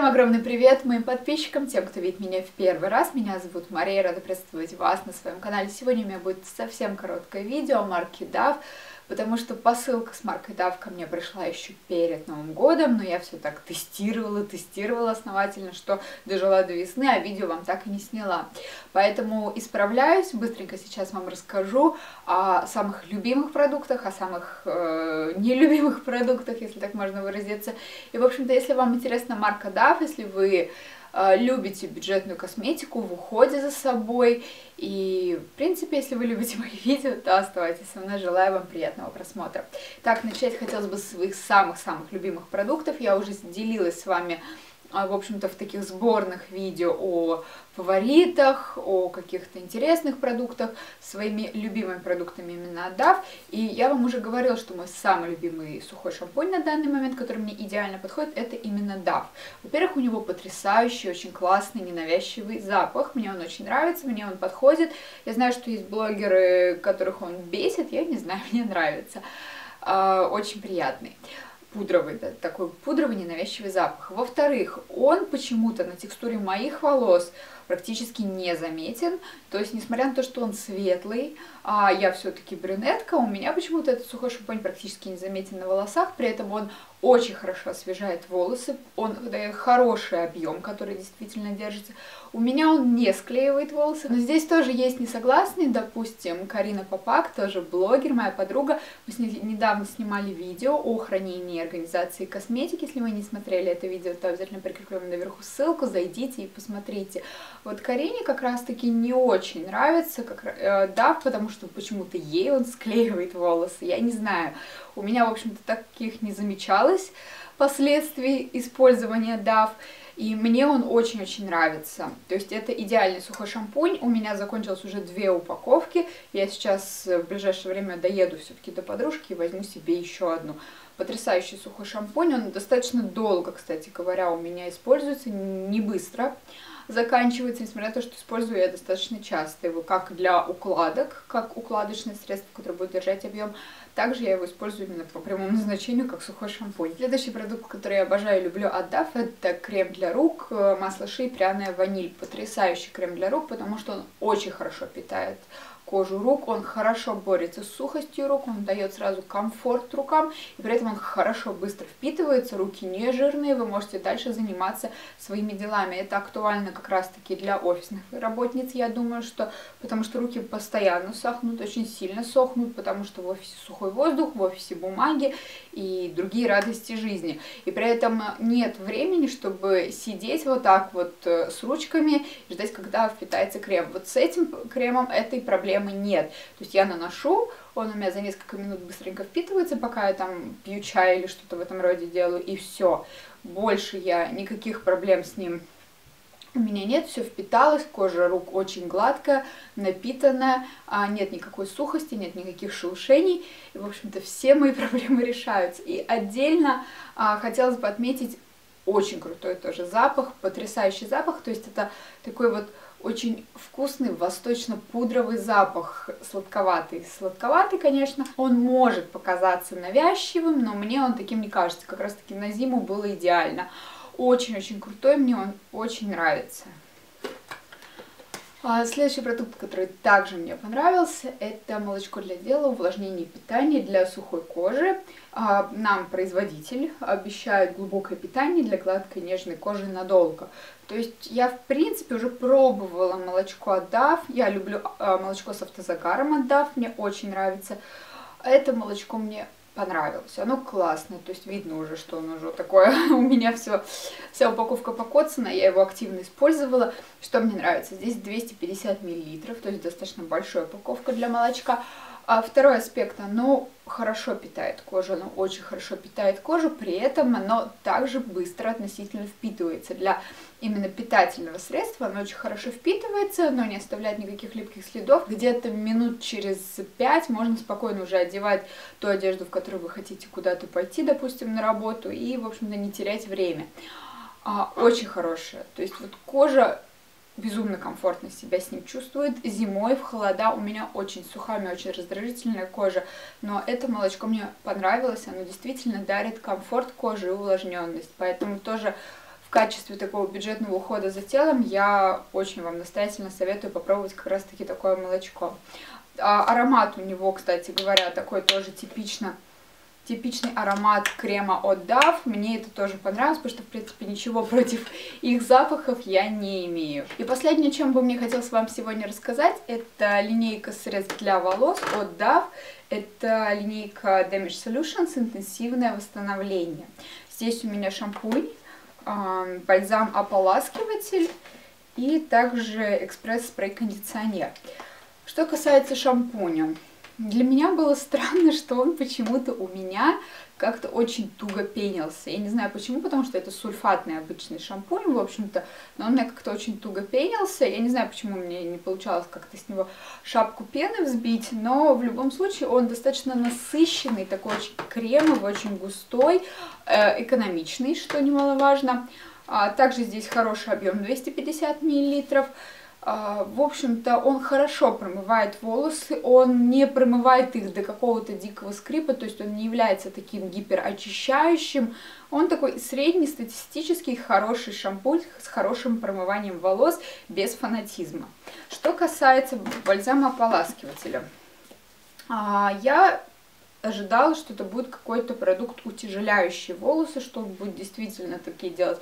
Всем огромный привет моим подписчикам, тем, кто видит меня в первый раз. Меня зовут Мария, рада приветствовать вас на своем канале. Сегодня у меня будет совсем короткое видео о марке DAF потому что посылка с маркой DAF ко мне пришла еще перед Новым годом, но я все так тестировала, тестировала основательно, что дожила до весны, а видео вам так и не сняла. Поэтому исправляюсь, быстренько сейчас вам расскажу о самых любимых продуктах, о самых э, нелюбимых продуктах, если так можно выразиться. И, в общем-то, если вам интересна марка DAF, если вы любите бюджетную косметику в уходе за собой. И, в принципе, если вы любите мои видео, то оставайтесь со мной. Желаю вам приятного просмотра. Так, начать хотелось бы с своих самых-самых любимых продуктов. Я уже делилась с вами а, в общем-то, в таких сборных видео о фаворитах, о каких-то интересных продуктах, своими любимыми продуктами именно отдав. И я вам уже говорила, что мой самый любимый сухой шампунь на данный момент, который мне идеально подходит, это именно DAF. Во-первых, у него потрясающий, очень классный, ненавязчивый запах. Мне он очень нравится, мне он подходит. Я знаю, что есть блогеры, которых он бесит, я не знаю, мне нравится. А, очень приятный пудровый, да, такой пудровый ненавязчивый запах. Во-вторых, он почему-то на текстуре моих волос практически не заметен. То есть, несмотря на то, что он светлый, а я все-таки брюнетка, у меня почему-то этот сухой шампунь практически не заметен на волосах, при этом он очень хорошо освежает волосы, он дает хороший объем, который действительно держится. У меня он не склеивает волосы, но здесь тоже есть несогласные, допустим, Карина Попак, тоже блогер, моя подруга, мы с ней недавно снимали видео о хранении организации косметики, если вы не смотрели это видео, то обязательно прикреплю наверху ссылку, зайдите и посмотрите. Вот Карине как раз-таки не очень нравится, как, э, да, потому что почему-то ей он склеивает волосы, я не знаю. У меня, в общем-то, таких не замечалось последствий использования DAF, и мне он очень-очень нравится. То есть это идеальный сухой шампунь, у меня закончилось уже две упаковки, я сейчас в ближайшее время доеду все-таки до подружки и возьму себе еще одну. Потрясающий сухой шампунь, он достаточно долго, кстати говоря, у меня используется, не быстро заканчивается, несмотря на то, что использую я достаточно часто его как для укладок, как укладочное средство, которое будет держать объем. Также я его использую именно по прямому назначению, как сухой шампунь. Следующий продукт, который я обожаю и люблю от DAF, это крем для рук, э, масло ши пряная ваниль. Потрясающий крем для рук, потому что он очень хорошо питает кожу рук, он хорошо борется с сухостью рук, он дает сразу комфорт рукам, и при этом он хорошо быстро впитывается, руки не жирные, вы можете дальше заниматься своими делами. Это актуально как раз-таки для офисных работниц, я думаю, что потому что руки постоянно сохнут, очень сильно сохнут, потому что в офисе сухой воздух, в офисе бумаги и другие радости жизни. И при этом нет времени, чтобы сидеть вот так вот э, с ручками и ждать, когда впитается крем. Вот с этим кремом этой проблемы проблемы нет. То есть я наношу, он у меня за несколько минут быстренько впитывается, пока я там пью чай или что-то в этом роде делаю, и все. Больше я никаких проблем с ним у меня нет, все впиталось, кожа рук очень гладкая, напитанная, а нет никакой сухости, нет никаких шелушений. И, в общем-то, все мои проблемы решаются. И отдельно а, хотелось бы отметить очень крутой тоже запах, потрясающий запах. То есть это такой вот очень вкусный восточно-пудровый запах, сладковатый. Сладковатый, конечно, он может показаться навязчивым, но мне он таким не кажется. Как раз таки на зиму было идеально. Очень-очень крутой, мне он очень нравится. А следующий продукт, который также мне понравился, это молочко для тела, увлажнение и питание для сухой кожи. А, нам производитель обещает глубокое питание для гладкой нежной кожи надолго. То есть я, в принципе, уже пробовала молочко отдав. Я люблю а, молочко с автозагаром отдав, мне очень нравится. Это молочко мне понравилось. Оно классное, то есть видно уже, что оно уже такое, у меня все, вся упаковка покоцана, я его активно использовала. Что мне нравится? Здесь 250 миллилитров, то есть достаточно большая упаковка для молочка. А второй аспект, оно хорошо питает кожу, оно очень хорошо питает кожу, при этом оно также быстро относительно впитывается. Для именно питательного средства оно очень хорошо впитывается, оно не оставляет никаких липких следов. Где-то минут через пять можно спокойно уже одевать ту одежду, в которую вы хотите куда-то пойти, допустим, на работу, и, в общем-то, не терять время. А, очень хорошая. То есть вот кожа безумно комфортно себя с ним чувствует. Зимой в холода у меня очень сухая, у меня очень раздражительная кожа, но это молочко мне понравилось, оно действительно дарит комфорт кожи и увлажненность, поэтому тоже в качестве такого бюджетного ухода за телом я очень вам настоятельно советую попробовать как раз-таки такое молочко. А, аромат у него, кстати говоря, такой тоже типично типичный аромат крема от DAF. Мне это тоже понравилось, потому что, в принципе, ничего против их запахов я не имею. И последнее, чем бы мне хотелось вам сегодня рассказать, это линейка средств для волос от DAF. Это линейка Damage Solutions интенсивное восстановление. Здесь у меня шампунь, бальзам-ополаскиватель и также экспресс-спрей-кондиционер. Что касается шампуня, для меня было странно, что он почему-то у меня как-то очень туго пенился. Я не знаю почему, потому что это сульфатный обычный шампунь, в общем-то, но он у меня как-то очень туго пенился. Я не знаю, почему мне не получалось как-то с него шапку пены взбить, но в любом случае он достаточно насыщенный, такой очень кремовый, очень густой, э, экономичный, что немаловажно. А также здесь хороший объем 250 миллилитров. В общем-то, он хорошо промывает волосы, он не промывает их до какого-то дикого скрипа, то есть он не является таким гиперочищающим. Он такой среднестатистический хороший шампунь с хорошим промыванием волос без фанатизма. Что касается бальзама-ополаскивателя, а, я ожидала, что это будет какой-то продукт утяжеляющий волосы, что он будет действительно такие делать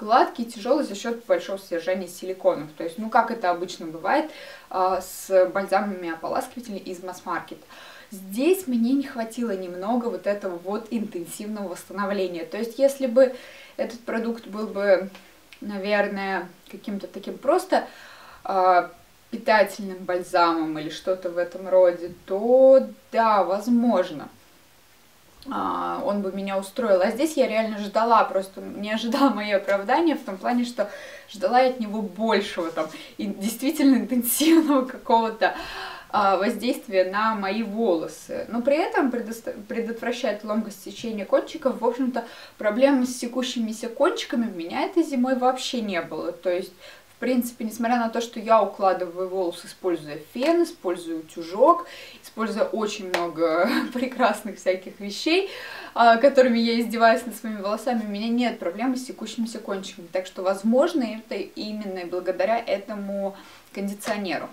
гладкий, тяжелый за счет большого содержания силиконов. То есть, ну, как это обычно бывает а, с бальзамами ополаскивателей из масс-маркета. Здесь мне не хватило немного вот этого вот интенсивного восстановления. То есть, если бы этот продукт был бы, наверное, каким-то таким просто а, питательным бальзамом или что-то в этом роде, то да, возможно. А, он бы меня устроил. А здесь я реально ждала, просто не ожидала мое оправдание в том плане, что ждала от него большего, там, и действительно интенсивного какого-то а, воздействия на мои волосы. Но при этом предотвращает ломкость течения кончиков. В общем-то, проблем с секущимися кончиками у меня этой зимой вообще не было. То есть в принципе, несмотря на то, что я укладываю волосы, используя фен, используя утюжок, используя очень много прекрасных всяких вещей, а, которыми я издеваюсь над своими волосами, у меня нет проблем с текущимися кончиками. Так что, возможно, это именно благодаря этому кондиционеру.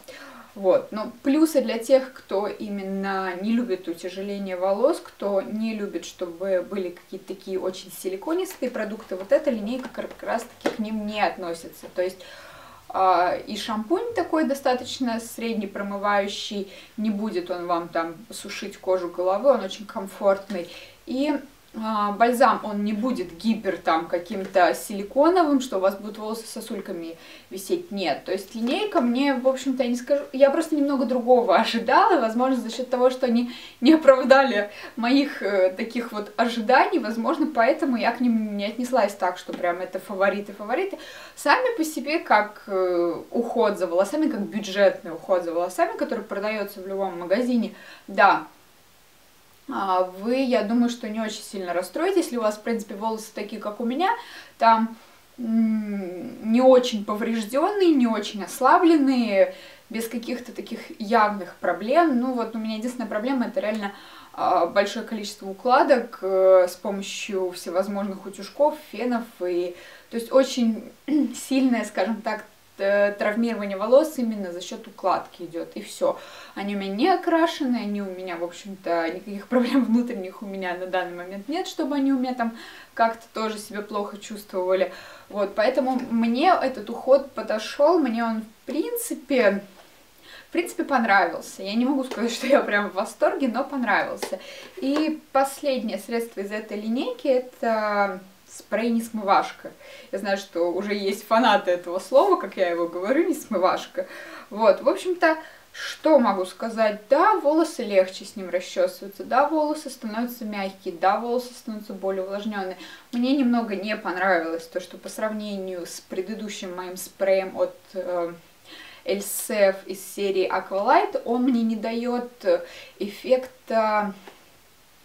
Вот. Но плюсы для тех, кто именно не любит утяжеление волос, кто не любит, чтобы были какие-то такие очень силиконистые продукты, вот эта линейка как раз-таки к ним не относится. То есть и шампунь такой достаточно средний промывающий, не будет он вам там сушить кожу головы, он очень комфортный. И а, бальзам, он не будет гипер там каким-то силиконовым, что у вас будут волосы сосульками висеть. Нет, то есть линейка мне, в общем-то, я не скажу, я просто немного другого ожидала, возможно, за счет того, что они не оправдали моих э, таких вот ожиданий, возможно, поэтому я к ним не отнеслась так, что прям это фавориты-фавориты. Сами по себе как э, уход за волосами, как бюджетный уход за волосами, который продается в любом магазине, да, а, вы, я думаю, что не очень сильно расстроитесь, если у вас, в принципе, волосы такие, как у меня, там не очень поврежденные, не очень ослабленные, без каких-то таких явных проблем. Ну вот у меня единственная проблема это реально а, большое количество укладок э, с помощью всевозможных утюжков, фенов и то есть очень сильная, скажем так, травмирование волос именно за счет укладки идет, и все. Они у меня не окрашены, они у меня, в общем-то, никаких проблем внутренних у меня на данный момент нет, чтобы они у меня там как-то тоже себя плохо чувствовали. Вот, поэтому мне этот уход подошел, мне он, в принципе, в принципе, понравился. Я не могу сказать, что я прям в восторге, но понравился. И последнее средство из этой линейки это спрей не смывашка. Я знаю, что уже есть фанаты этого слова, как я его говорю, не смывашка. Вот, в общем-то, что могу сказать? Да, волосы легче с ним расчесываются, да, волосы становятся мягкие, да, волосы становятся более увлажненные. Мне немного не понравилось то, что по сравнению с предыдущим моим спреем от э, Elsef из серии Aqualight, он мне не дает эффекта,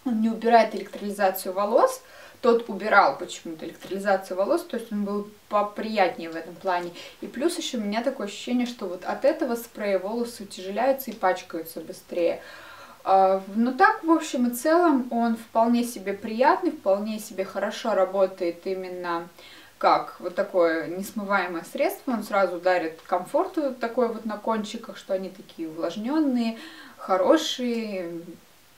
он не убирает электролизацию волос, тот убирал почему-то электролизацию волос, то есть он был поприятнее в этом плане. И плюс еще у меня такое ощущение, что вот от этого спрея волосы утяжеляются и пачкаются быстрее. А, но так, в общем и целом, он вполне себе приятный, вполне себе хорошо работает именно как вот такое несмываемое средство, он сразу дарит комфорту такой вот на кончиках, что они такие увлажненные, хорошие,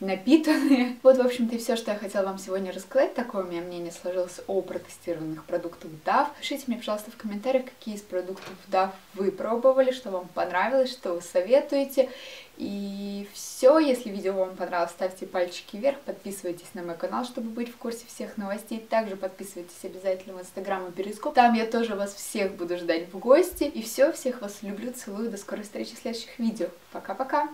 напитанные. Вот, в общем-то, и все, что я хотела вам сегодня рассказать. Такое у меня мнение сложилось о протестированных продуктах DAF. Пишите мне, пожалуйста, в комментариях, какие из продуктов DAF вы пробовали, что вам понравилось, что вы советуете. И все, если видео вам понравилось, ставьте пальчики вверх, подписывайтесь на мой канал, чтобы быть в курсе всех новостей. Также подписывайтесь обязательно в Инстаграм и Перископ. Там я тоже вас всех буду ждать в гости. И все, всех вас люблю, целую, до скорой встречи в следующих видео. Пока-пока!